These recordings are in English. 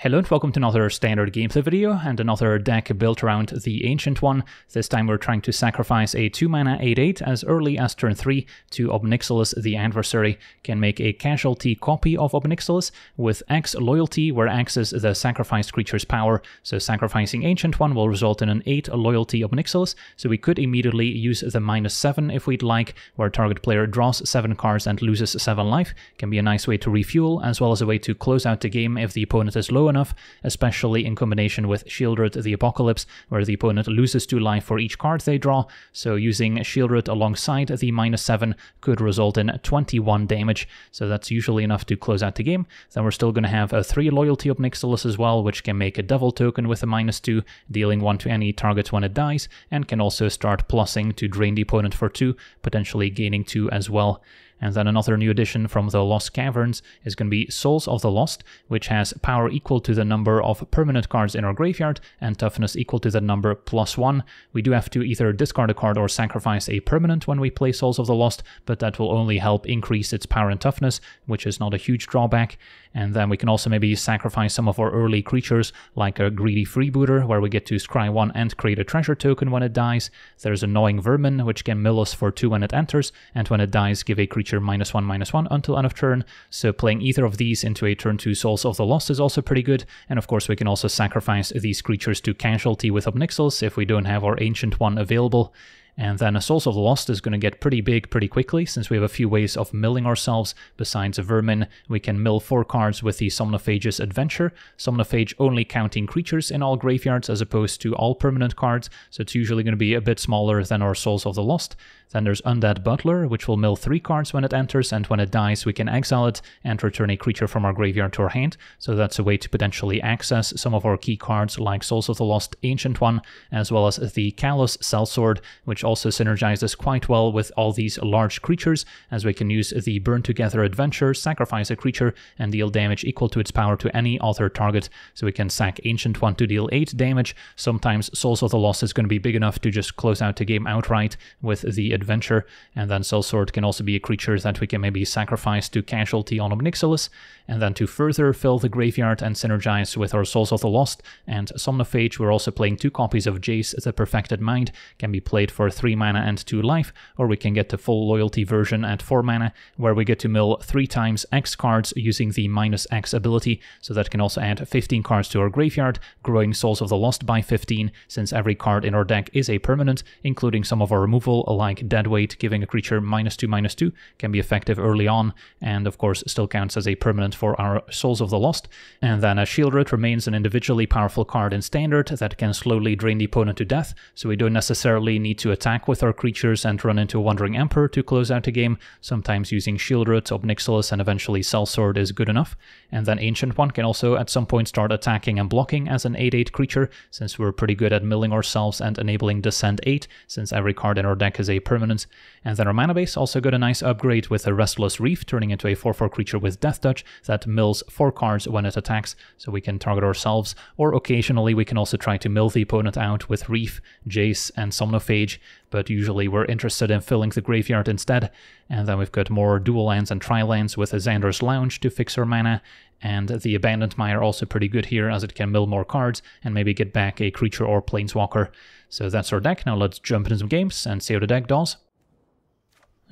Hello and welcome to another standard gameplay video and another deck built around the Ancient One. This time we're trying to sacrifice a 2 mana 8-8 as early as turn 3 to Ob Nixilis the adversary can make a casualty copy of Ob Nixilis with X loyalty where X is the sacrificed creature's power. So sacrificing Ancient One will result in an 8 loyalty Ob Nixilis so we could immediately use the minus 7 if we'd like where target player draws 7 cards and loses 7 life. Can be a nice way to refuel as well as a way to close out the game if the opponent is low enough, especially in combination with Sheoldred the Apocalypse, where the opponent loses 2 life for each card they draw, so using Sheoldred alongside the minus 7 could result in 21 damage, so that's usually enough to close out the game. Then we're still going to have a 3 Loyalty Ob Nixilis as well, which can make a Devil token with a minus 2, dealing 1 to any target when it dies, and can also start plussing to drain the opponent for 2, potentially gaining 2 as well. And then another new addition from the Lost Caverns is going to be Souls of the Lost, which has power equal to the number of permanent cards in our graveyard and toughness equal to the number plus one. We do have to either discard a card or sacrifice a permanent when we play Souls of the Lost, but that will only help increase its power and toughness, which is not a huge drawback. And then we can also maybe sacrifice some of our early creatures, like a Greedy Freebooter, where we get to scry one and create a treasure token when it dies. There's Annoying Vermin, which can mill us for two when it enters, and when it dies, give a creature minus one, minus one until end of turn. So playing either of these into a turn two Souls of the Lost is also pretty good. And of course, we can also sacrifice these creatures to casualty with Ob if we don't have our Ancient one available. And then a Souls of the Lost is going to get pretty big pretty quickly, since we have a few ways of milling ourselves. Besides Vermin, we can mill 4 cards with the Somnophage's Adventure. Somnophage only counting creatures in all graveyards as opposed to all permanent cards, so it's usually going to be a bit smaller than our Souls of the Lost. Then there's Undead Butler, which will mill 3 cards when it enters, and when it dies we can exile it and return a creature from our graveyard to our hand, so that's a way to potentially access some of our key cards like Souls of the Lost Ancient One, as well as the Callous Sellsword, which also synergizes quite well with all these large creatures, as we can use the Burn Together Adventure, sacrifice a creature, and deal damage equal to its power to any other target. So we can sack Ancient One to deal 8 damage. Sometimes Souls of the Lost is going to be big enough to just close out the game outright with the Adventure, and then Sellsword can also be a creature that we can maybe sacrifice to casualty on Ob Nixilis, and then to further fill the graveyard and synergize with our Souls of the Lost. And Somnophage, we're also playing two copies of Jace the Perfected Mind, can be played for 3 mana and 2 life, or we can get the full loyalty version at 4 mana, where we get to mill 3 times X cards using the minus X ability, so that can also add 15 cards to our graveyard, growing Souls of the Lost by 15, since every card in our deck is a permanent, including some of our removal, like Deadweight, giving a creature minus 2 minus 2, can be effective early on, and of course still counts as a permanent for our Souls of the Lost. And then a Sheoldred remains an individually powerful card in Standard that can slowly drain the opponent to death, so we don't necessarily need to attack with our creatures and run into a Wandering Emperor to close out the game. Sometimes using Sheoldred, Ob Nixilis, and eventually Sellsword is good enough. And then Ancient One can also at some point start attacking and blocking as an 8-8 creature, since we're pretty good at milling ourselves and enabling Descent 8, since every card in our deck is a permanent. And then our mana base also got a nice upgrade with a Restless Reef, turning into a 4-4 creature with Death Touch that mills 4 cards when it attacks, so we can target ourselves, or occasionally we can also try to mill the opponent out with Reef, Jace, and Somnophage, but usually we're interested in filling the graveyard instead. And then we've got more dual lands and tri lands with a Xander's Lounge to fix our mana, and the Abandoned Mire also pretty good here as it can mill more cards and maybe get back a creature or planeswalker. So that's our deck. Now let's jump into some games and see how the deck does.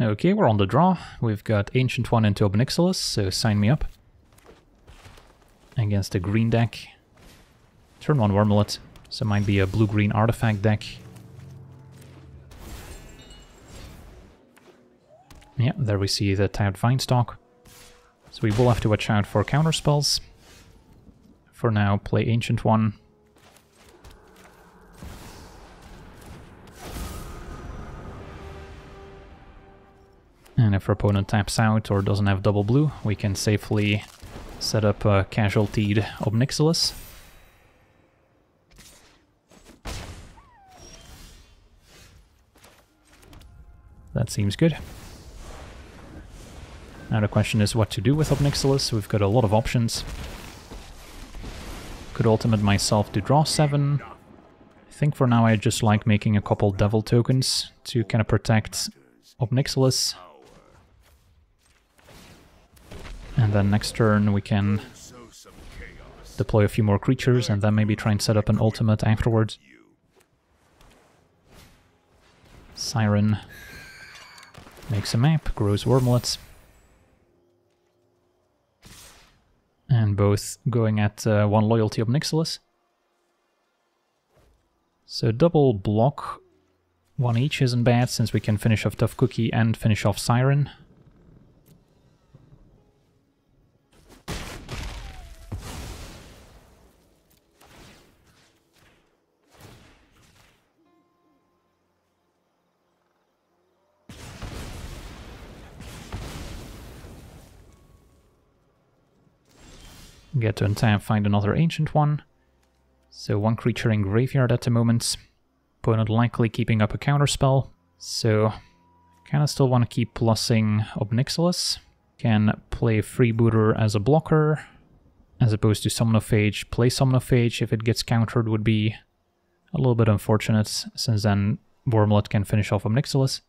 Okay, we're on the draw. We've got Ancient One into Ob Nixilis, so sign me up. Against a green deck. Turn 1 Wormlet, so it might be a blue-green artifact deck. Yeah, there we see the tapped Vinestalk. So we will have to watch out for counter spells. For now, play Ancient One. And if our opponent taps out or doesn't have double blue, we can safely set up a casualtied Ob Nixilis. That seems good. Now the question is what to do with Ob Nixilis. We've got a lot of options. Could ultimate myself to draw 7. I think for now I just like making a couple Devil tokens to kind of protect Ob And then next turn we can deploy a few more creatures, and then maybe try and set up an ultimate afterwards. Siren makes a map, grows wormlets. And both going at uh, one loyalty Ob Nixilis. So double block, one each isn't bad since we can finish off Tough Cookie and finish off Siren. Get to untap, find another ancient one. So one creature in graveyard at the moment. Opponent likely keeping up a counterspell. So kinda still want to keep plussing Ob Nixilis. Can play Freebooter as a blocker. As opposed to Somnophage. Play Somnophage if it gets countered would be a little bit unfortunate, since then Wormlet can finish off Ob Nixilis.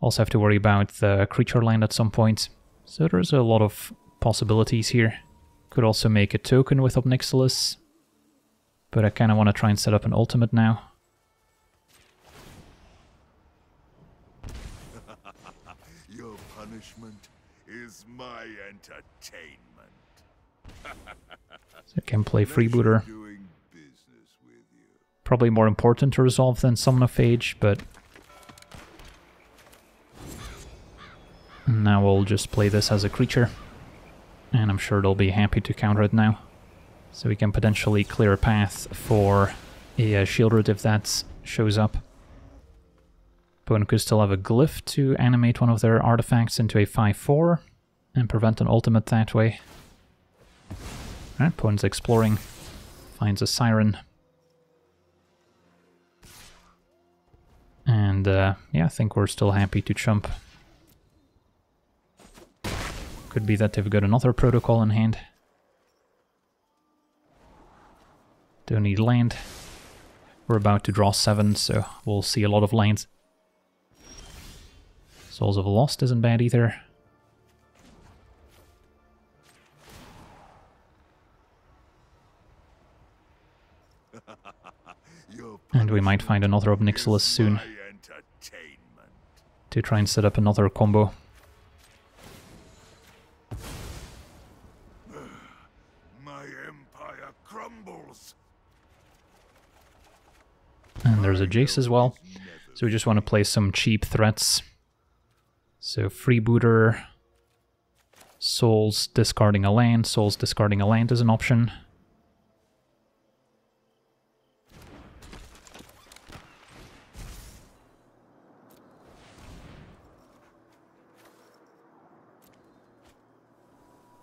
Also have to worry about the creature land at some point. So there's a lot of possibilities here. Could also make a token with Ob Nixilis, but I kind of want to try and set up an ultimate now. Your punishment is my entertainment. so I can play Freebooter. Doing business with you. Probably more important to resolve than Somnophage, but... Now we'll just play this as a creature and I'm sure they'll be happy to counter it now. So we can potentially clear a path for a uh, Sheoldred if that shows up. Opponent could still have a Glyph to animate one of their artifacts into a 5-4 and prevent an ultimate that way. Alright, opponent's exploring, finds a Siren. And uh, yeah, I think we're still happy to chump could be that they've got another protocol in hand. Don't need land. We're about to draw seven, so we'll see a lot of lands. Souls of Lost isn't bad either. and we might find another Ob Nixilis soon to try and set up another combo. There's a Jace as well. So we just want to play some cheap threats. So Freebooter, Souls discarding a land, Souls discarding a land is an option.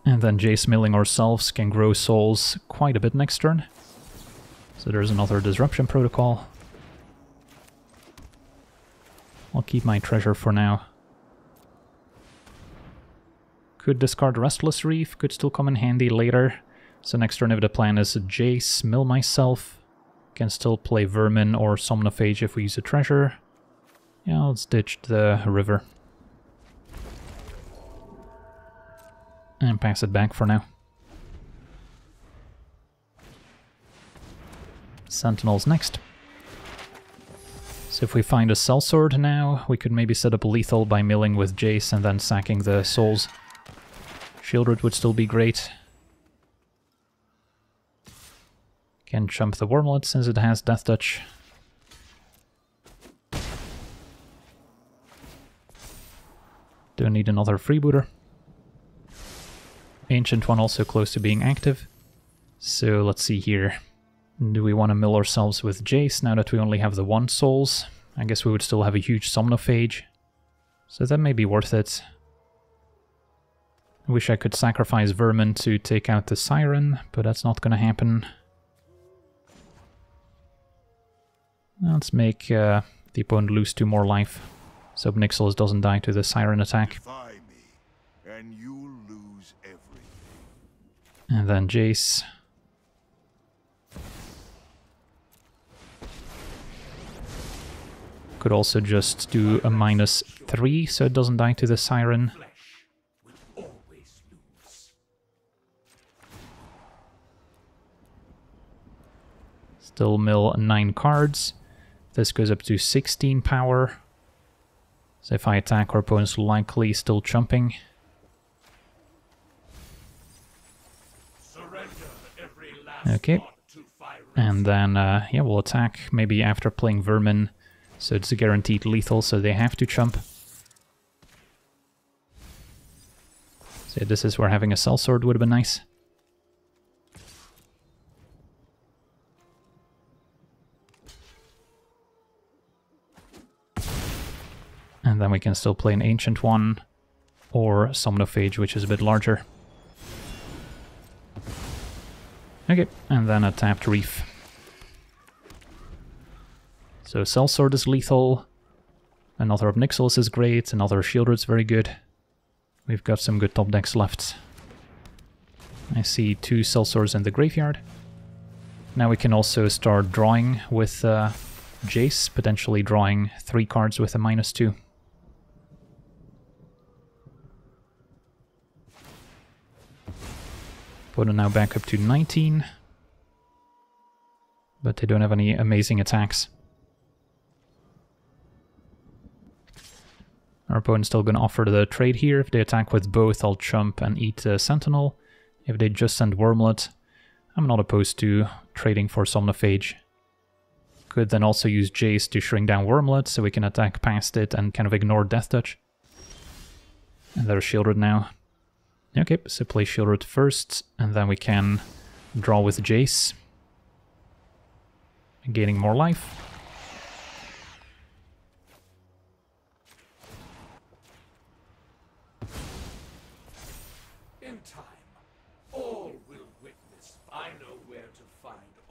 And then Jace milling ourselves can grow souls quite a bit next turn. So there's another disruption protocol. I'll keep my treasure for now. Could discard Restless Reef, could still come in handy later. So next turn if the plan is Jace, mill myself. Can still play Vermin or Somnophage if we use a treasure. Yeah, let's ditch the river. And pass it back for now. Sentinels next. So if we find a sellsword now, we could maybe set up lethal by milling with Jace and then sacking the souls. Sheoldred would still be great. Can chump the Wormlet since it has Death Touch. Don't need another freebooter. Ancient one also close to being active. So let's see here. Do we want to mill ourselves with Jace now that we only have the one souls? I guess we would still have a huge Somnophage. So that may be worth it. I wish I could sacrifice Vermin to take out the Siren, but that's not going to happen. Let's make uh, the opponent lose two more life, so Nixilis doesn't die to the Siren attack. and, and then Jace. Could also just do a minus 3 so it doesn't die to the Siren. Still mill 9 cards. This goes up to 16 power. So if I attack, our opponent's likely still jumping. Okay. And then, uh, yeah, we'll attack maybe after playing Vermin. So it's a guaranteed lethal, so they have to jump. So this is where having a sellsword would have been nice. And then we can still play an Ancient one, or Somnophage, which is a bit larger. Okay, and then a tapped Reef. So Sellsword is lethal, another Ob Nixilis is great, another Sheoldred's very good. We've got some good top decks left. I see two Sellswords in the graveyard. Now we can also start drawing with uh, Jace, potentially drawing three cards with a minus two. Opponent now back up to 19. But they don't have any amazing attacks. Our opponent's still going to offer the trade here. If they attack with both, I'll jump and eat uh, Sentinel. If they just send Wormlet, I'm not opposed to trading for Somnophage. Could then also use Jace to shrink down Wormlet, so we can attack past it and kind of ignore Death Touch. And they're shielded now. Okay, so play Sheoldred first, and then we can draw with Jace. Gaining more life. In time, all will witness. I know where to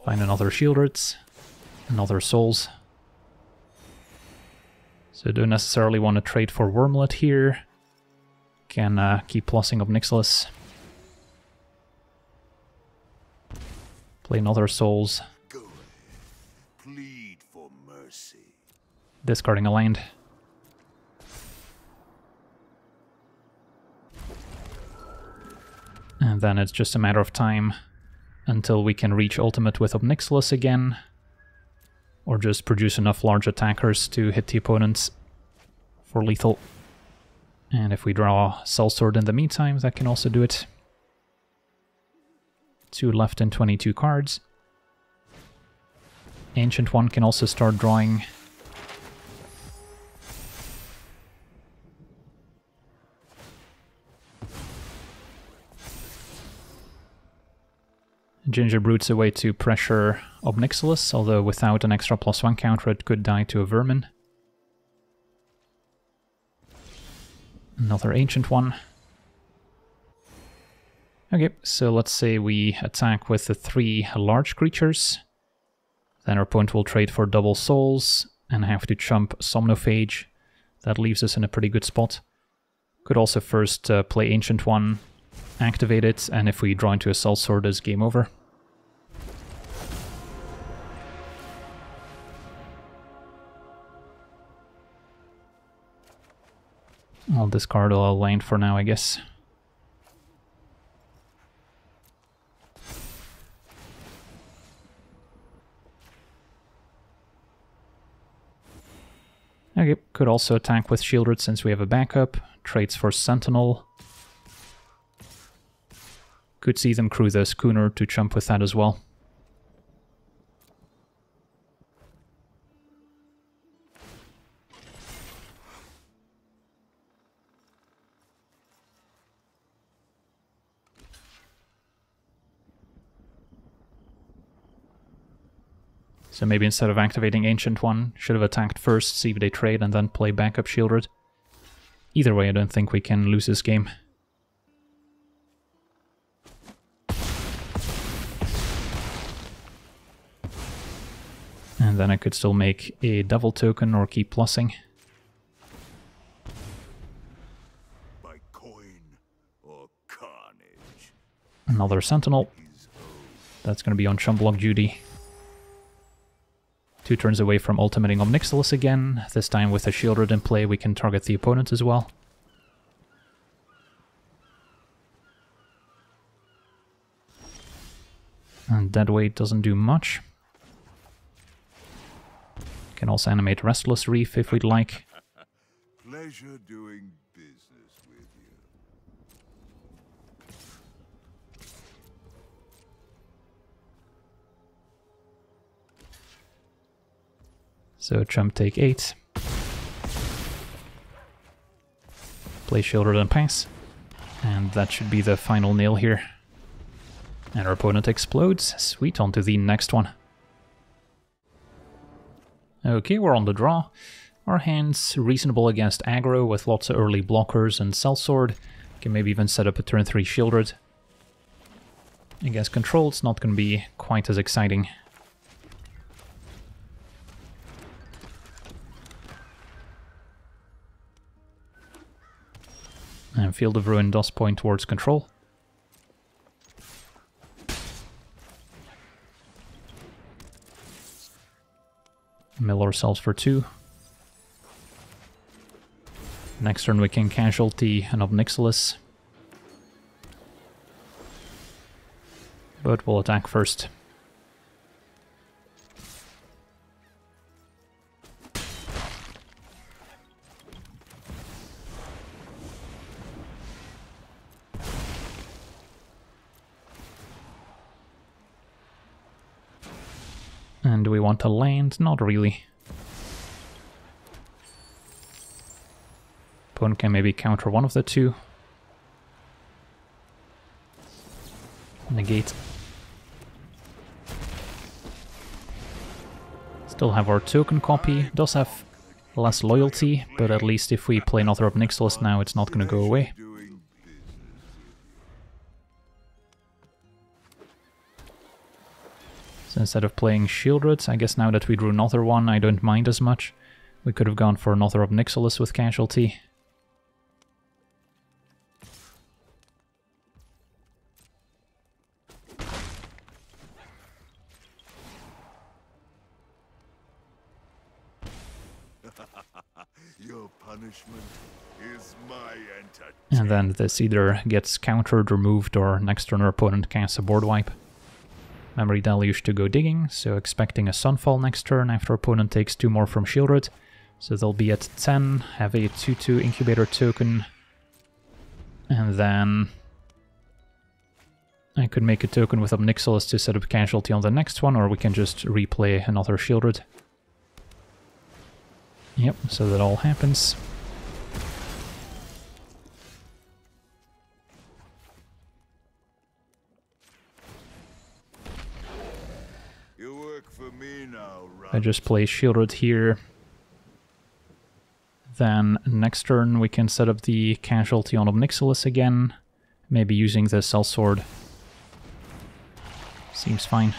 find another Sheoldred, another Souls. So don't necessarily want to trade for Wormlet here. Can uh, keep plussing up Nixilis. Play another Souls. Plead for mercy. Discarding a land. And then it's just a matter of time until we can reach ultimate with Ob Nixilis again. Or just produce enough large attackers to hit the opponents for lethal. And if we draw Sellsword in the meantime, that can also do it. Two left and 22 cards. Ancient one can also start drawing Gingerbread's a way to pressure Ob Nixilis, although without an extra plus one counter it could die to a Vermin. Another Ancient one. Okay, so let's say we attack with the three large creatures. Then our opponent will trade for double souls and have to jump Somnophage. That leaves us in a pretty good spot. Could also first uh, play Ancient One, activate it, and if we draw into a Sellsword, it's game over. I'll discard a lane for now, I guess. Okay, could also attack with Sheoldred since we have a backup. Trades for Sentinel. Could see them crew the schooner to jump with that as well. So maybe instead of activating Ancient One, should have attacked first, see if they trade, and then play backup Sheoldred. Either way, I don't think we can lose this game. And then I could still make a devil token or keep plussing. By coin or carnage. Another Sentinel. That's going to be on Chumblock duty. Two turns away from ultimating Ob Nixilis again. This time with a Sheoldred in play we can target the opponent as well. And that way it doesn't do much. Can also animate Restless Reef if we'd like. Pleasure doing So Trump take 8. Play Sheoldred and pass. And that should be the final nail here. And our opponent explodes. Sweet, on to the next one. Okay, we're on the draw. Our hand's reasonable against aggro with lots of early blockers and sellsword. Can maybe even set up a turn 3 Sheoldred. Against control, it's not going to be quite as exciting. Field of Ruin does point towards control. Mill ourselves for two. Next turn we can casualty an Ob Nixilis. But we'll attack first. Want to land? Not really. Opponent can maybe counter one of the two. Negate. Still have our token copy. Does have less loyalty, but at least if we play another Ob Nixilis now, it's not going to go away. Instead of playing Sheoldred, I guess now that we drew another one, I don't mind as much. We could have gone for another Ob Nixilis with casualty. Your punishment is my entertainment. And then this either gets countered, removed, or next turn our opponent casts a board wipe. Memory Deluge to go digging, so expecting a Sunfall next turn after opponent takes two more from Sheoldred. So they'll be at 10, have a 2-2 Incubator token, and then I could make a token with Ob Nixilis to set up casualty on the next one, or we can just replay another Sheoldred. Yep, so that all happens. I just play Sheoldred here. Then next turn we can set up the casualty on Ob again. Maybe using the Sellsword. Seems fine.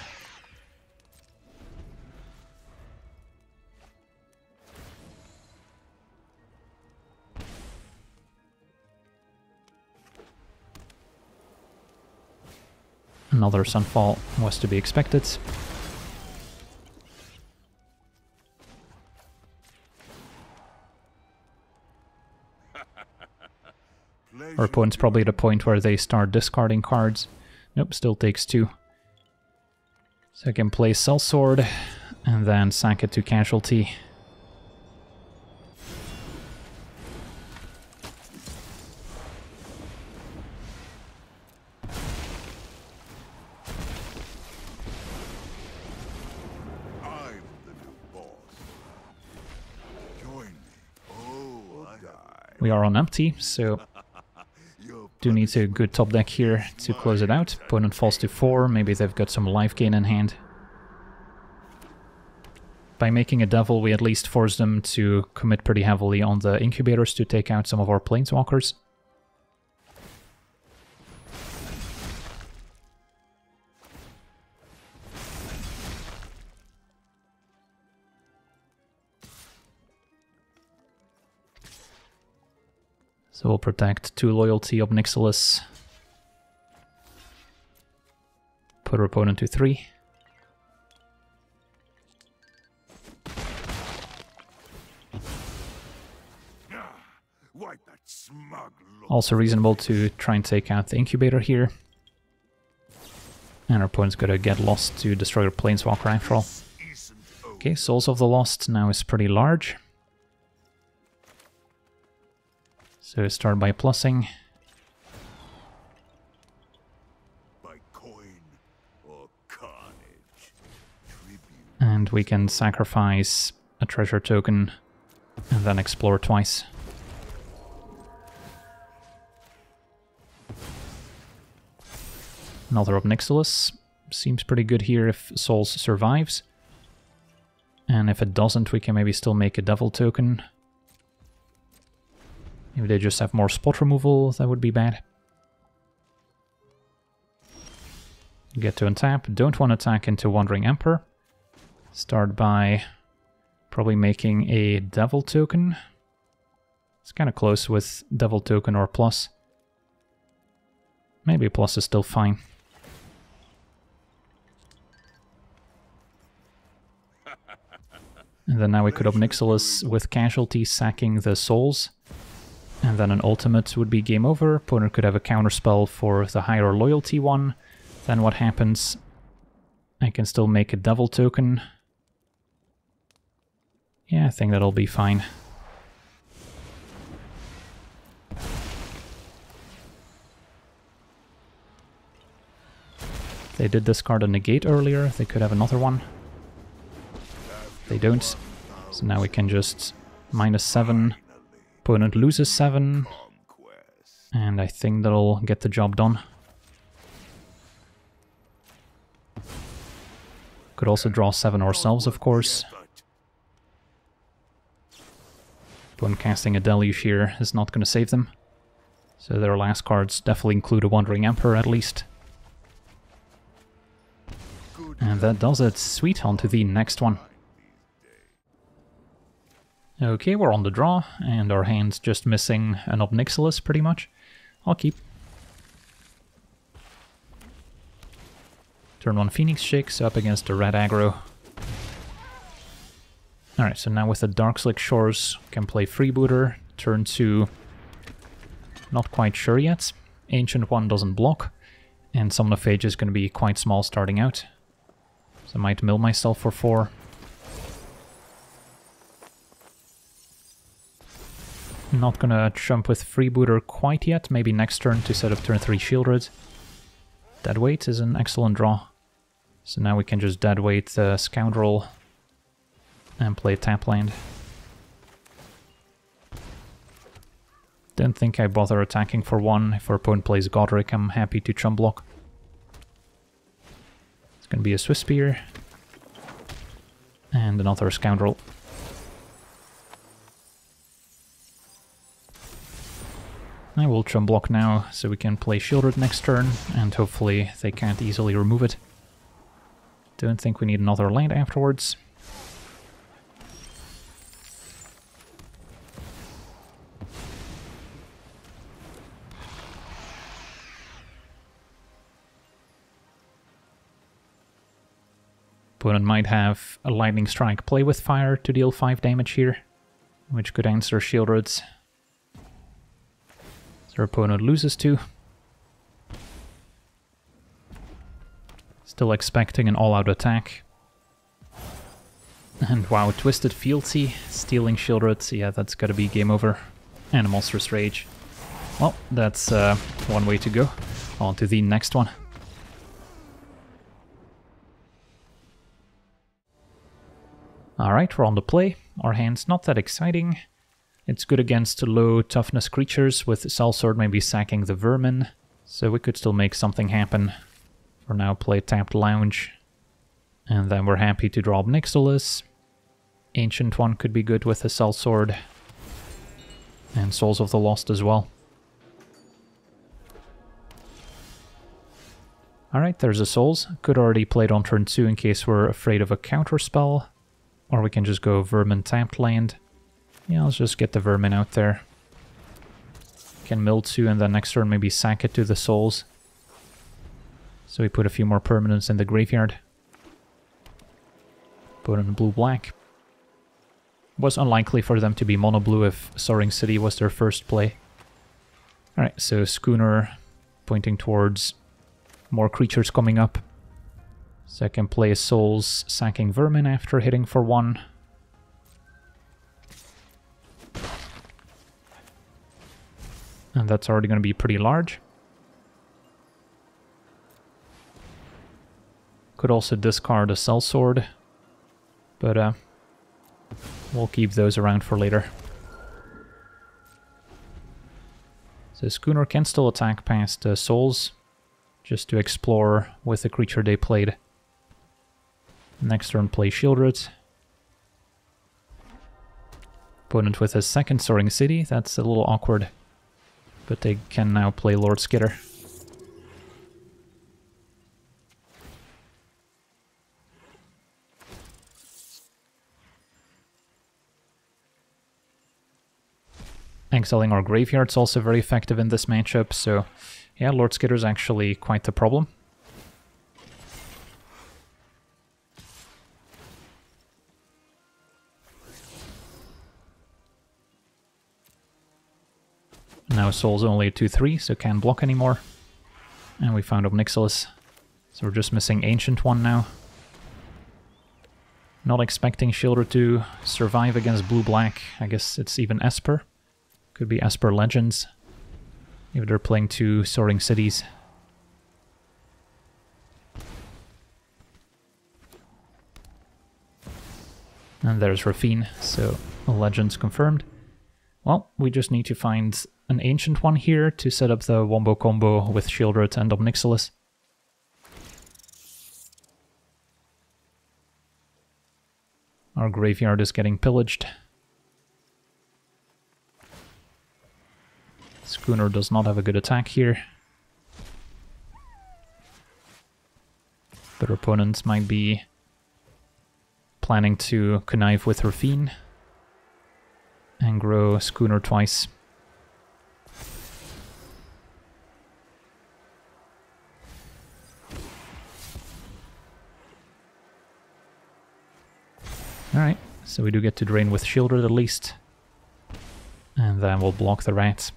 Another Sunfall was to be expected. Our opponent's probably at a point where they start discarding cards. Nope, still takes two. So I can play Sellsword and then sack it to casualty. I'm the new boss. Join me. Oh. We are on empty, so do need a good top deck here to close it out. Opponent falls to 4, maybe they've got some life gain in hand. By making a devil, we at least force them to commit pretty heavily on the incubators to take out some of our planeswalkers. So we'll protect two loyalty Ob Nixilis. Put our opponent to three. Also reasonable to try and take out the incubator here. And our opponent's gonna get lost to destroy our planeswalker after all. Okay, Souls of the Lost now is pretty large. So start by plussing. By coin or carnage. And we can sacrifice a treasure token and then explore twice. Another Obnixilis. Seems pretty good here if Souls survives. And if it doesn't, we can maybe still make a Devil token. If they just have more spot removal, that would be bad. Get to untap. Don't want to attack into Wandering Emperor. Start by probably making a Devil token. It's kind of close with Devil token or plus. Maybe plus is still fine. And then now we could Obnixilis with casualty sacking the souls. And then an ultimate would be game over. Opponent could have a counterspell for the higher loyalty one. Then what happens? I can still make a devil token. Yeah, I think that'll be fine. They did discard a negate earlier, they could have another one. They don't. So now we can just minus 7. Opponent loses 7. And I think that'll get the job done. Could also draw 7 ourselves, of course. But When casting a Deluge here is not going to save them. So their last cards definitely include a Wandering Emperor at least. And that does it. Sweet, on to the next one. Okay, we're on the draw, and our hand's just missing an Obnixilis, pretty much. I'll keep. Turn 1 Phoenix Shakes up against the red aggro. Alright, so now with the Darkslick Shores, can play Freebooter. Turn 2, not quite sure yet. Ancient 1 doesn't block, and Somnophage is going to be quite small starting out. So I might mill myself for 4. Not gonna jump with Freebooter quite yet, maybe next turn to set up turn 3 Sheoldred. Deadweight is an excellent draw. So now we can just deadweight the Scoundrel and play tap land. Don't think I bother attacking for one. If our opponent plays Goddric, I'm happy to chum block. It's gonna be a Swiftspear. And another Scoundrel. I will chum block now, so we can play Sheoldred next turn, and hopefully they can't easily remove it. Don't think we need another land afterwards. Opponent might have a Lightning Strike play with fire to deal 5 damage here, which could answer Sheoldred's. So opponent loses 2. Still expecting an all-out attack. And wow, Twisted Fealty, stealing Sheoldred, yeah, that's gotta be game over. And a Monstrous Rage. Well, that's uh, one way to go. On to the next one. Alright, we're on the play. Our hand's not that exciting. It's good against low toughness creatures, with Sellsword maybe sacking the Vermin. So we could still make something happen. For now, play Tapped Lounge. And then we're happy to draw Obnixilis. Ancient one could be good with the Sellsword. And Souls of the Lost as well. Alright, there's a Souls. Could already play it on turn 2 in case we're afraid of a counter spell. Or we can just go Vermin tapped land. Yeah, let's just get the Vermin out there. Can mill 2 and then next turn maybe sack it to the Souls. So we put a few more permanents in the graveyard. Put in blue-black. Was unlikely for them to be mono-blue if Soaring City was their first play. Alright, so Schooner pointing towards more creatures coming up. Second play Souls sacking Vermin after hitting for one. And that's already going to be pretty large. Could also discard a Sellsword, but uh, we'll keep those around for later. So Schooner can still attack past uh, Souls, just to explore with the creature they played. Next turn play Sheoldred. Opponent with a second Soaring City, that's a little awkward. But they can now play Lord Skitter. Exiling our graveyard's also very effective in this matchup, so yeah, Lord Skitter's actually quite the problem. Now Soul's only a 2-3, so can't block anymore. And we found Ob Nixilis. So we're just missing Ancient One now. Not expecting Sheoldred to survive against blue-black. I guess it's even Esper. Could be Esper Legends. If they're playing two Soaring Cities. And there's Raffine, so Legends confirmed. Well, we just need to find an Ancient one here to set up the Wombo combo with Sheoldred and Ob Our graveyard is getting pillaged. Schooner does not have a good attack here. But our opponents might be planning to connive with Raffine and grow Schooner twice. Alright, so we do get to drain with Sheoldred at least. And then we'll block the rats.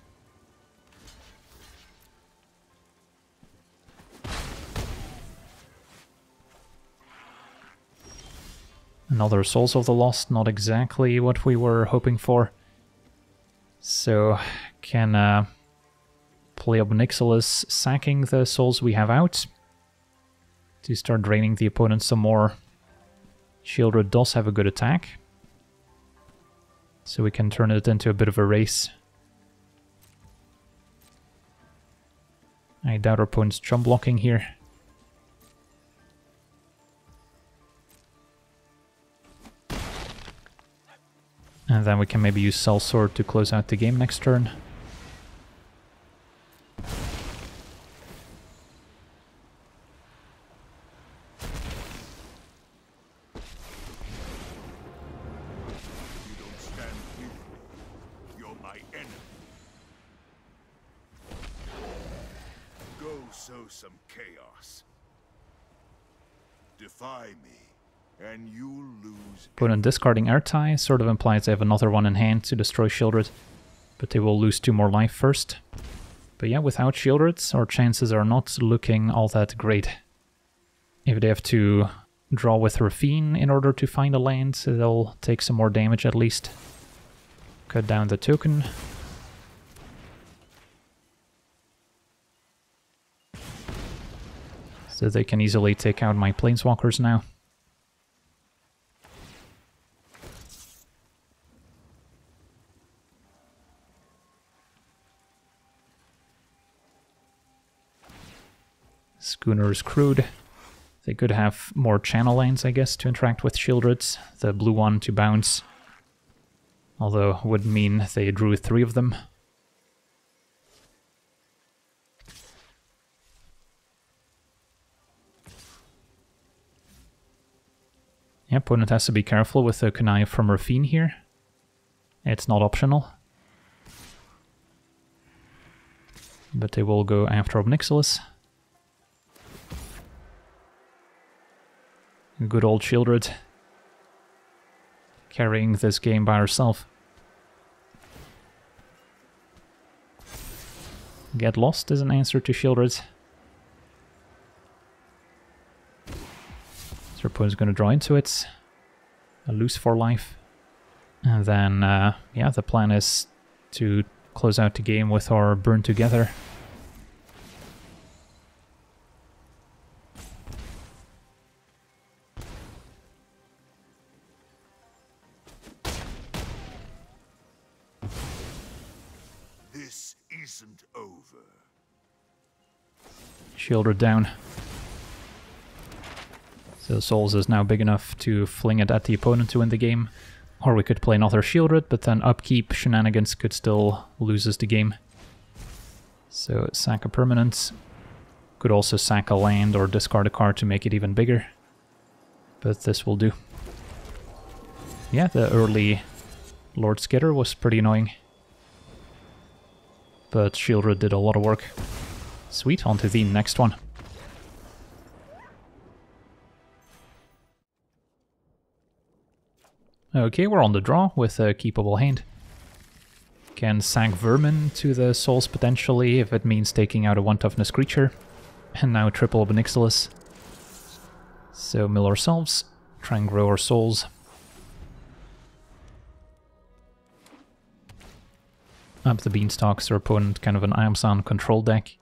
Another Souls of the Lost, not exactly what we were hoping for. So, can uh, play Ob sacking the souls we have out to start draining the opponent some more. Sheoldred does have a good attack, so we can turn it into a bit of a race. I doubt our opponent's jump blocking here. And then we can maybe use Sellsword to close out the game next turn. Sow some chaos. Defy me, and you'll lose. Opponent discarding Ertai sort of implies they have another one in hand to destroy Sheoldred, but they will lose two more life first. But yeah, without Sheoldred, our chances are not looking all that great. If they have to draw with Raffine in order to find a land, they'll take some more damage at least. Cut down the token. So they can easily take out my planeswalkers now. Schooner is crewed. They could have more channel lanes, I guess, to interact with Sheoldreds. The blue one to bounce. Although would mean they drew three of them. Yeah, opponent has to be careful with the connive from Raffine here. It's not optional. But they will go after Ob Nixilis. Good old Sheoldred. Carrying this game by herself. Get Lost is an answer to Sheoldred. So opponent's going to draw into it. A lose for life. And then, uh, yeah, the plan is to close out the game with our burn together. This isn't over. Sheoldred down. So Souls is now big enough to fling it at the opponent to win the game. Or we could play another Sheoldred, but then upkeep shenanigans could still lose us the game. So sack a permanent. Could also sack a land or discard a card to make it even bigger. But this will do. Yeah, the early Lord Skitter was pretty annoying. But Sheoldred did a lot of work. Sweet, on to the next one. Okay, we're on the draw with a keepable hand. Can sack Vermin to the souls potentially if it means taking out a 1 toughness creature. And now triple Ob Nixilis. So mill ourselves, try and grow our souls. Up the beanstalks, our opponent kind of an Amazon control deck.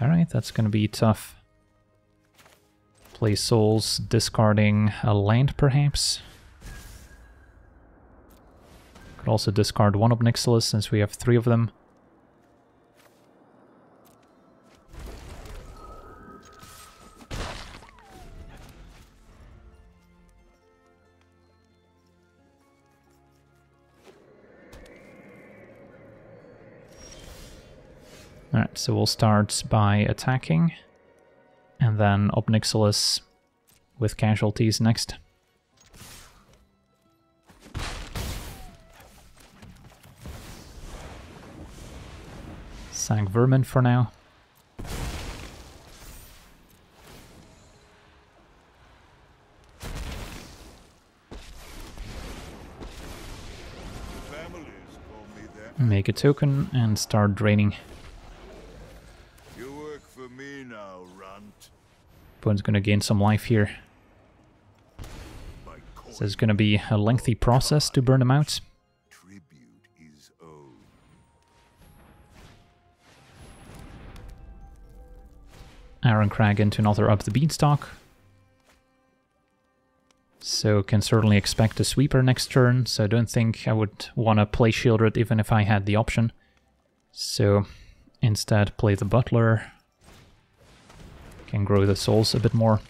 Alright, that's gonna be tough. Play souls, discarding a land perhaps. Could also discard one Ob Nixilis since we have three of them. Alright, so we'll start by attacking, and then Ob Nixilis with casualties next. Sank Vermin for now. Families call me that. Make a token and start draining. You work for me now, Runt. Opponent's gonna gain some life here. So it's gonna be a lengthy process to burn them out. Aaron Crag into another up the beanstalk. So can certainly expect a sweeper next turn, so I don't think I would want to play Sheoldred even if I had the option. So instead play the Butler. Can grow the souls a bit more.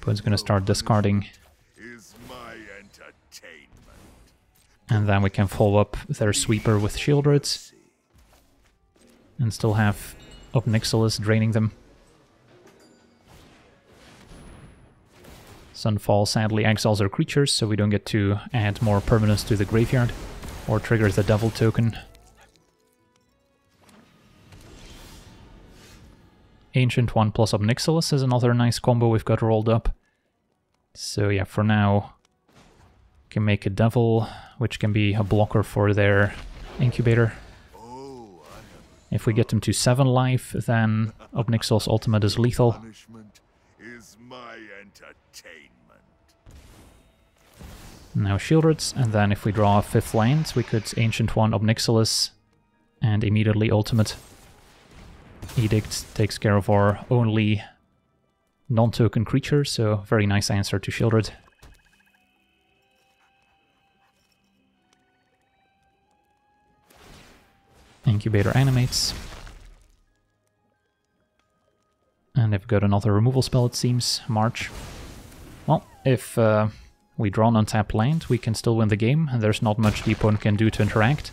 Opponent's gonna start discarding. And then we can follow up their sweeper with Sheoldreds. And still have Ob Nixilis draining them. Sunfall sadly exiles our creatures, so we don't get to add more permanence to the graveyard. Or trigger the devil token. Ancient 1 plus Ob Nixilis is another nice combo we've got rolled up. So yeah, for now, can make a devil, which can be a blocker for their incubator. If we get them to 7 life, then Ob Nixilis ultimate is lethal. punishment. Is my entertainment. Now Sheoldreds, and then if we draw a 5th land, we could Ancient 1 Ob Nixilis and immediately ultimate. Edict takes care of our only non-token creature, so very nice answer to Sheoldred. Incubator animates. And they've got another removal spell, it seems. March. Well, if uh, we draw an untapped land, we can still win the game, and there's not much the opponent can do to interact.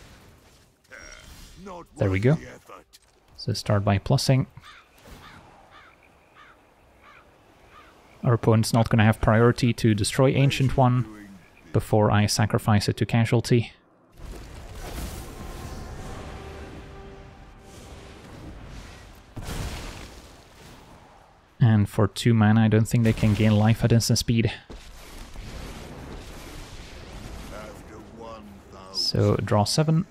There we go. So start by plussing. Our opponent's not going to have priority to destroy Ancient One before I sacrifice it to casualty. And for 2 mana, I don't think they can gain life at instant speed. after 1,000 So draw 7.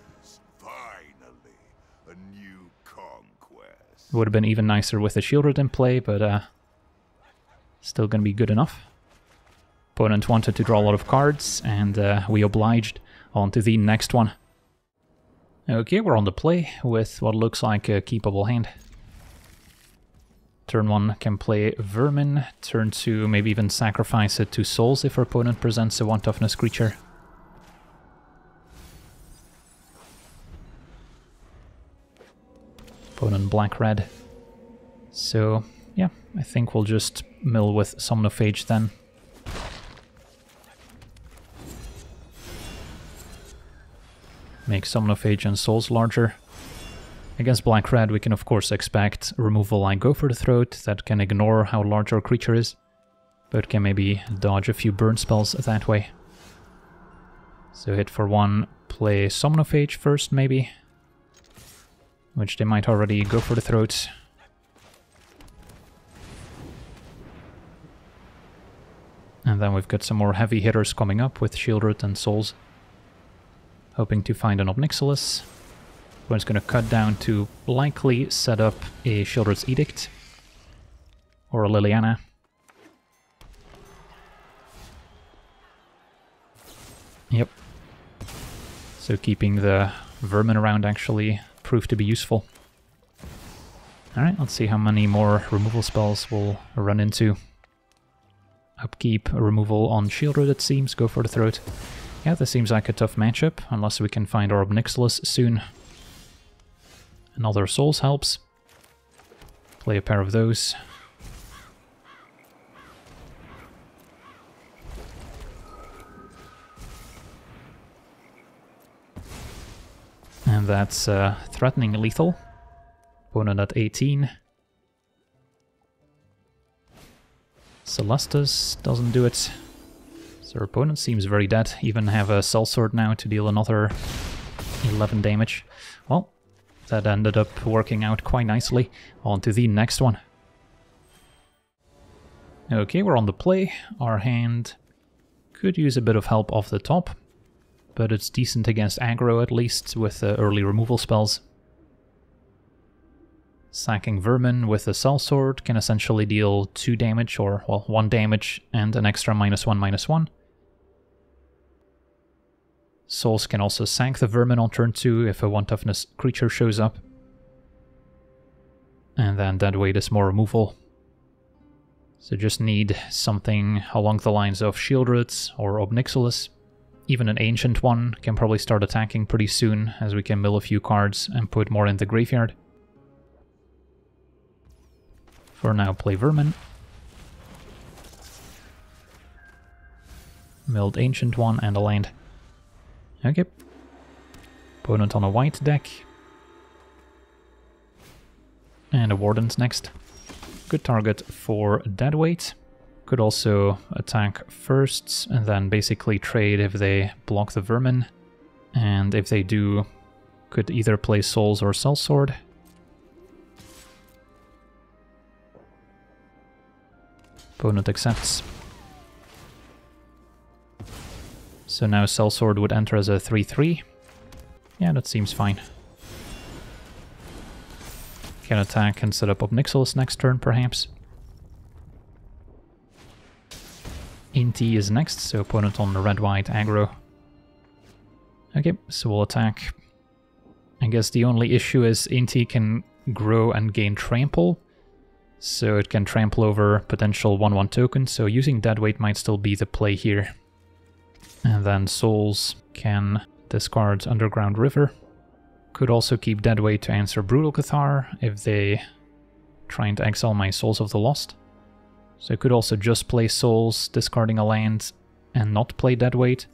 Finally, a Would have been even nicer with the Sheoldred in play, but uh, still gonna be good enough. Opponent wanted to draw a lot of cards, and uh, we obliged. On to the next one. Okay, we're on the play with what looks like a keepable hand. Turn 1 can play Vermin, turn 2 maybe even sacrifice it to Souls if our opponent presents a 1 toughness creature. Opponent black-red. So, yeah, I think we'll just mill with Somnophage then. Make Somnophage and Souls larger. Against Black Red we can of course expect removal like Go for the Throat that can ignore how large our creature is, but can maybe dodge a few burn spells that way. So hit for one, play Somnophage first maybe, which they might already go for the throat. And then we've got some more heavy hitters coming up with Sheoldred and Souls. Hoping to find an Ob Nixilis. We're going to cut down to likely set up a Sheoldred's Edict. Or a Liliana. Yep. So keeping the vermin around actually proved to be useful. Alright, let's see how many more removal spells we'll run into. Upkeep, removal on Sheoldred it seems, go for the throat. Yeah, this seems like a tough matchup, unless we can find our Ob Nixilis soon. Another Souls helps. Play a pair of those. And that's uh, threatening lethal. Opponent at 18. Celestus doesn't do it. So our opponent seems very dead. Even have a Sellsword now to deal another 11 damage. Well, that ended up working out quite nicely. On to the next one. Okay, we're on the play. Our hand could use a bit of help off the top, but it's decent against aggro at least with uh, early removal spells. Sacking Vermin with a Sellsword can essentially deal 2 damage, or, well, 1 damage and an extra minus 1 minus 1. Souls can also sack the Vermin on turn 2 if a 1 toughness creature shows up. And then Deadweight is more removal. So just need something along the lines of Sheoldred or Ob Nixilis. Even an Ancient one can probably start attacking pretty soon, as we can mill a few cards and put more in the graveyard. For now, play Vermin. Milled Ancient one and a land. Okay. Opponent on a white deck. And a Warden's next. Good target for Deadweight. Could also attack first and then basically trade if they block the Vermin. And if they do, could either play Souls or Sellsword. Opponent accepts. So now Sellsword would enter as a 3-3. Yeah, that seems fine. Can attack and set up Ob Nixilis next turn, perhaps. Inti is next, so opponent on the red-white aggro. Okay, so we'll attack. I guess the only issue is Inti can grow and gain trample, so it can trample over potential 1-1 tokens, so using Deadweight might still be the play here. And then Souls can discard Underground River. Could also keep Deadweight to answer Brutal Cathar if they try and exile my Souls of the Lost. So I could also just play Souls, discarding a land, and not play Deadweight,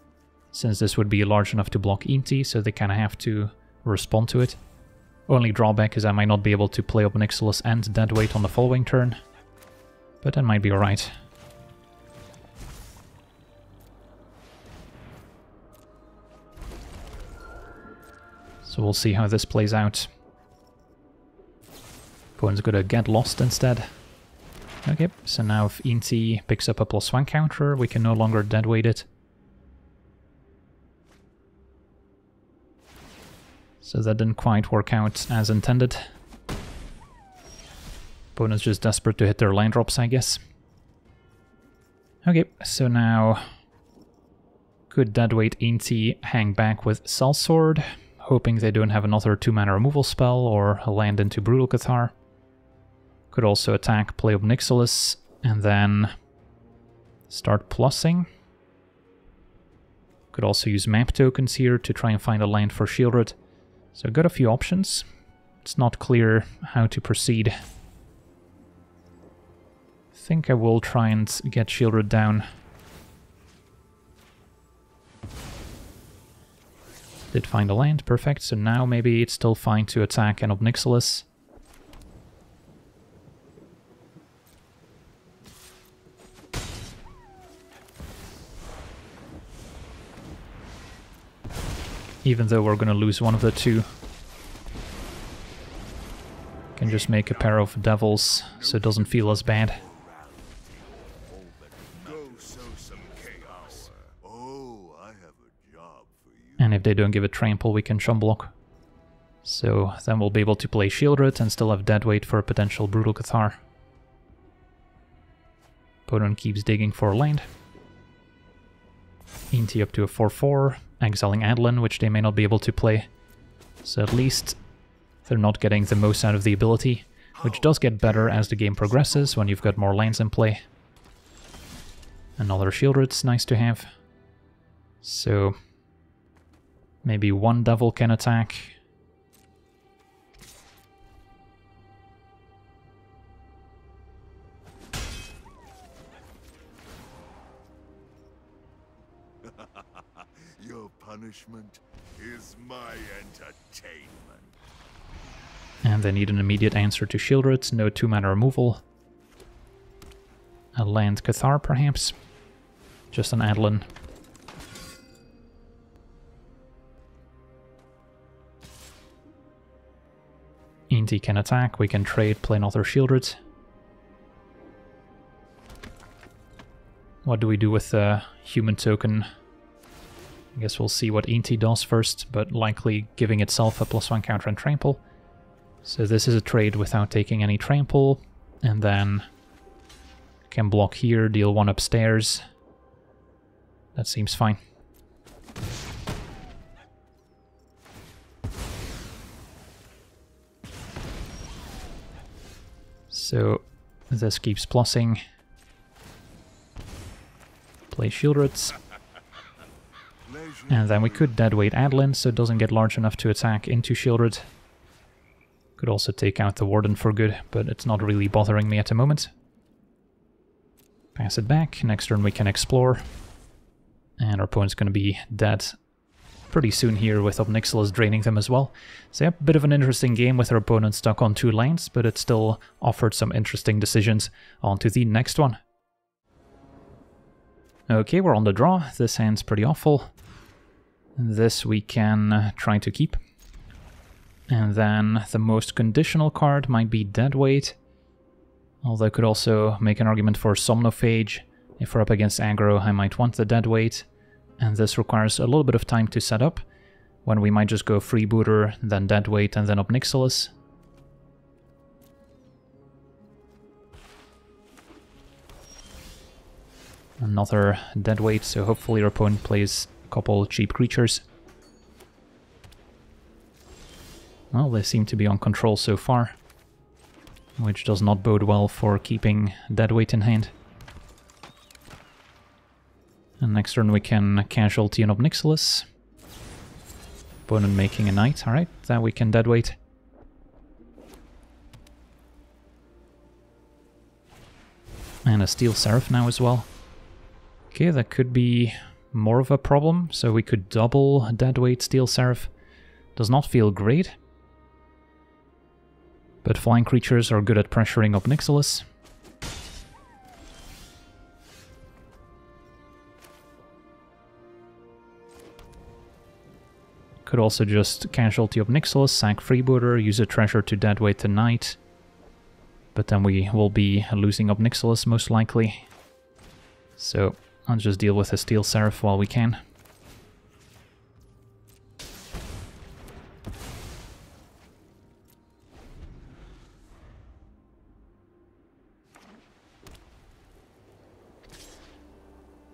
since this would be large enough to block Inti, so they kind of have to respond to it. Only drawback is I might not be able to play Ob Nixilis and Deadweight on the following turn, but that might be alright. So we'll see how this plays out. Opponent's gonna get lost instead. Okay, so now if Inti picks up a plus one counter, we can no longer deadweight it. So that didn't quite work out as intended. Opponent's just desperate to hit their land drops, I guess. Okay, so now could Deadweight Inti hang back with Sellsword, hoping they don't have another 2-mana removal spell or a land into Brutal Cathar. Could also attack, play Ob Nixilis, and then start plussing. Could also use map tokens here to try and find a land for Sheoldred. So got a few options. It's not clear how to proceed. I think I will try and get Sheoldred down. Did find a land, perfect. So now maybe it's still fine to attack an Ob Nixilis. Even though we're gonna lose one of the two. Can just make a pair of devils so it doesn't feel as bad. And if they don't give a trample, we can chum block. So then we'll be able to play Sheoldred and still have Deadweight for a potential Brutal Cathar. Opponent keeps digging for land. Inti up to a 4-4, exiling Adeline, which they may not be able to play. So at least they're not getting the most out of the ability, which does get better as the game progresses when you've got more lands in play. Another Sheoldred's nice to have. So maybe one devil can attack. Your punishment is my entertainment. And they need an immediate answer to Sheoldred, no 2 mana removal. A land Cathar, perhaps? Just an Adeline. Inti can attack, we can trade, play another Sheoldred. What do we do with the human token? I guess we'll see what Inti does first, but likely giving itself a plus one counter and trample. So this is a trade without taking any trample, and then can block here, deal one upstairs. That seems fine. So this keeps plussing. Play Sheoldreds. Leisure And then we could deadweight Adeline so it doesn't get large enough to attack into Sheoldred. Could also take out the Warden for good, but it's not really bothering me at the moment. Pass it back. Next turn we can explore. And our opponent's going to be dead pretty soon here with Ob Nixilis draining them as well. So yeah, a bit of an interesting game with our opponent stuck on two lanes, but it still offered some interesting decisions. On to the next one. Okay, we're on the draw. This hand's pretty awful. This we can uh, try to keep. And then the most conditional card might be Deadweight. Although I could also make an argument for Somnophage. If we're up against aggro, I might want the Deadweight. And this requires a little bit of time to set up, when we might just go Freebooter, then Deadweight, and then Ob Nixilis. Another Deadweight, so hopefully our opponent plays a couple cheap creatures. Well, they seem to be on control so far, which does not bode well for keeping Deadweight in hand. And next turn we can casualty an Ob Nixilis. Opponent making a knight, alright, that we can Deadweight. And a Steel Seraph now as well. Okay, that could be more of a problem, so we could double Deadweight Steel Seraph. Does not feel great. But flying creatures are good at pressuring Ob Nixilis. Could also just casualty Ob Nixilis, sank Freebooter, use a treasure to deadweight the knight. But then we will be losing Ob Nixilis most likely. So I'll just deal with a Steel Seraph while we can.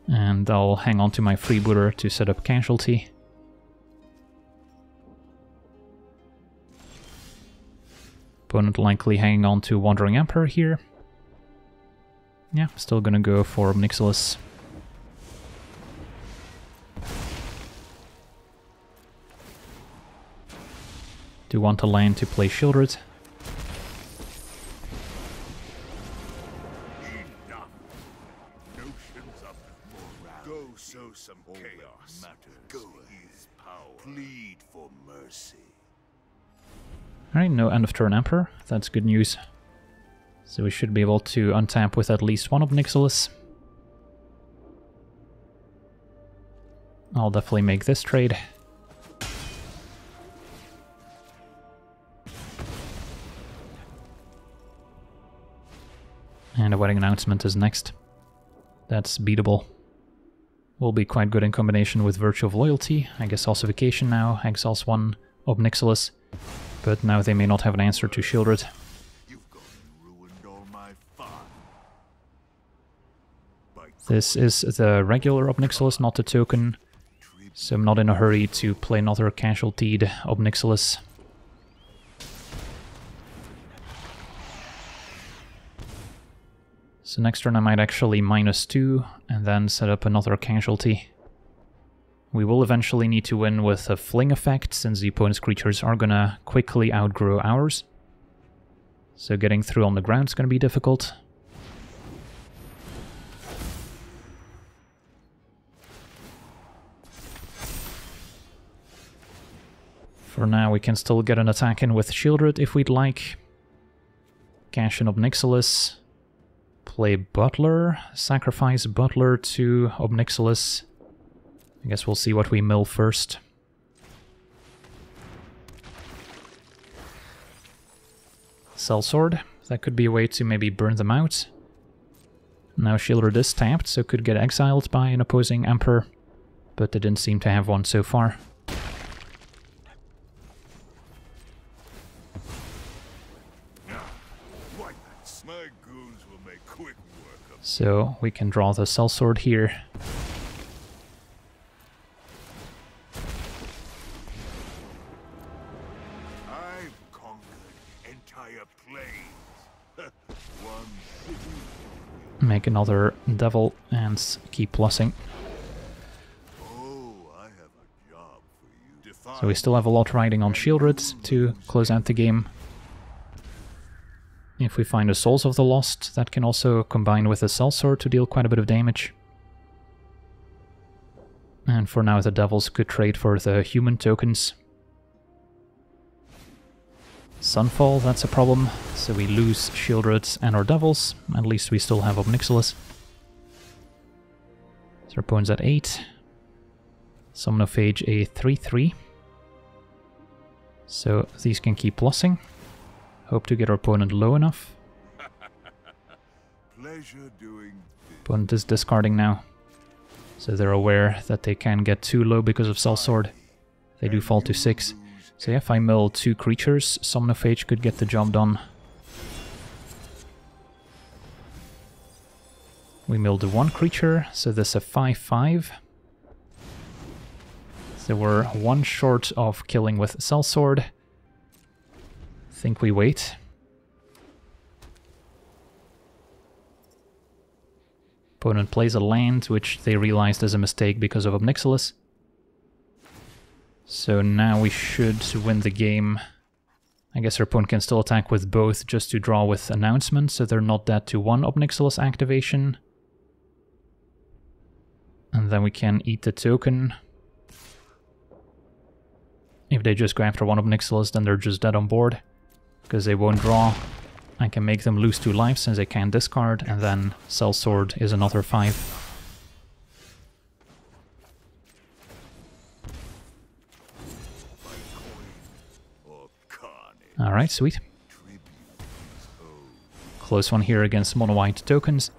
and I'll hang on to my freebooter to set up casualty. Opponent likely hanging on to Wandering Emperor here. Yeah, still gonna go for Nixilis. Do want a land to play Sheoldred. Alright, no end of turn Emperor. That's good news. So we should be able to untap with at least one Ob Nixilis. I'll definitely make this trade. And a wedding announcement is next. That's beatable. Will be quite good in combination with Virtue of Loyalty, I guess Ossification now, Exiles 1, Ob Nixilis, but now they may not have an answer to Sheoldred. You've gone and ruined all my fun. By This is the regular Ob Nixilis, not the token, so I'm not in a hurry to play another casualtied Ob Nixilis. So next turn I might actually minus 2 and then set up another casualty. We will eventually need to win with a fling effect since the opponent's creatures are gonna quickly outgrow ours. So getting through on the ground is gonna be difficult. For now we can still get an attack in with Sheoldred if we'd like. Cash in Ob Nixilis. Play Butler. Sacrifice Butler to Ob Nixilis. I guess we'll see what we mill first. Sellsword. That could be a way to maybe burn them out. Now Sheoldred is tapped, so could get exiled by an opposing Emperor, but they didn't seem to have one so far. So we can draw the Sellsword here. Make another Devil and keep plussing. A So we still have a lot riding on Sheoldred to close out the game. If we find the Souls of the Lost, that can also combine with the Sellsword to deal quite a bit of damage. And for now the Devils could trade for the human tokens. Sunfall, that's a problem, so we lose Sheoldred and our Devils, at least we still have Ob Nixilis. So our opponent's at 8. Somnophage a 3-3. So these can keep plussing. Hope to get our opponent low enough. pleasure doing this. Opponent is discarding now. So they're aware that they can get too low because of Sellsword. They do fall to 6. So yeah, if I mill two creatures, Somnophage could get the job done. We milled one creature, so this is a 5-5. So we're one short of killing with Sellsword. Think we wait. Opponent plays a land, which they realized is a mistake because of Ob Nixilis. So now we should win the game. I guess our opponent can still attack with both just to draw with announcement, so they're not dead to one Ob Nixilis activation. And then we can eat the token. If they just go after one Ob Nixilis, then they're just dead on board. Because they won't draw. I can make them lose two lives since they can't discard, and then Sellsword is another five. Carnage. Alright, sweet. Close one here against mono white tokens.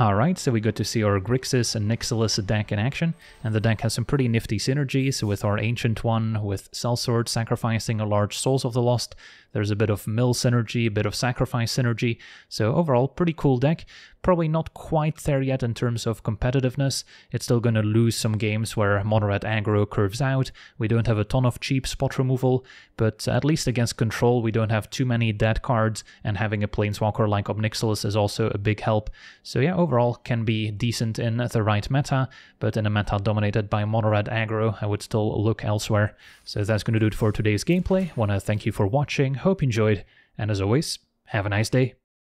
Alright, so we got to see our Grixis and Nixilis deck in action, and the deck has some pretty nifty synergies with our Ancient one, with Sellsword sacrificing a large Souls of the Lost, there's a bit of mill synergy, a bit of sacrifice synergy, so overall pretty cool deck. Probably not quite there yet in terms of competitiveness, it's still going to lose some games where mono-red aggro curves out, we don't have a ton of cheap spot removal, but at least against control we don't have too many dead cards, and having a Planeswalker like Ob Nixilis is also a big help. So yeah, overall can be decent in the right meta, but in a meta dominated by mono-red aggro, I would still look elsewhere. So that's going to do it for today's gameplay. Want to thank you for watching, hope you enjoyed, and as always, have a nice day.